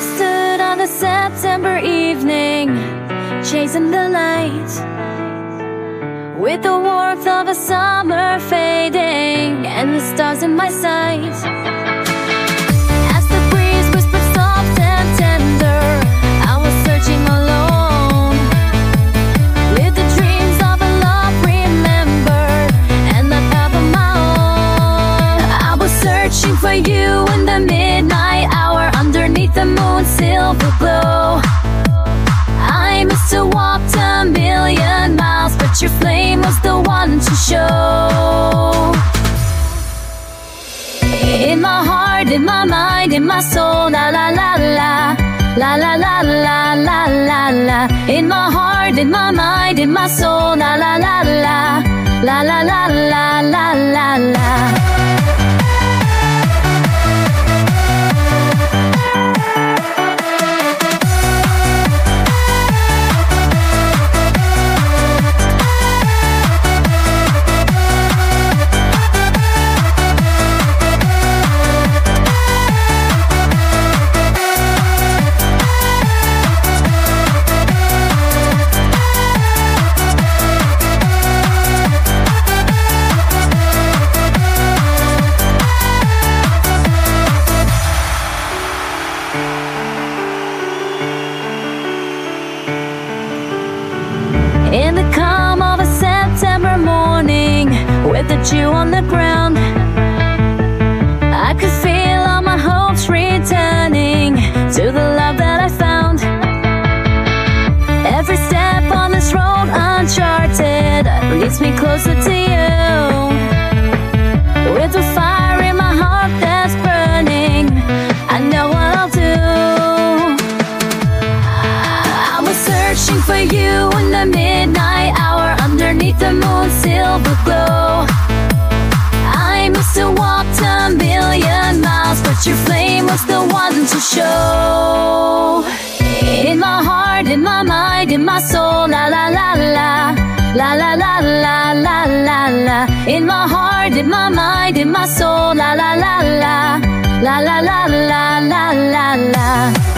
I stood on a September evening Chasing the light. With the warmth of a summer fading And the stars in my sight. Your flame was the one to show. In my heart, in my mind, in my soul, la la la la. La la la la la la la In my heart, in my mind, in my soul La la la la La la la la la la la the ground. I could feel all my hopes returning To the love that I found. Every step on this road uncharted Leads me closer to you. With the fire in my heart that's burning I know what I'll do. I was searching for you in the midnight hour underneath the moon's silver glow. Your flame was the one to show. In my heart, in my mind, in my soul, la la la la. La la la la la la la In my heart, in my mind, in my soul La la la la La la la la la la la